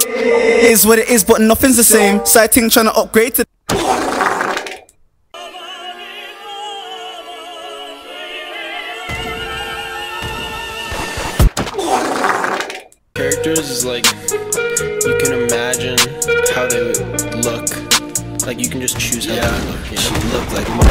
It is what it is, but nothing's the same. Sighting trying to upgrade to. characters is like you can imagine how they would look. Like you can just choose how they look. You? She looked like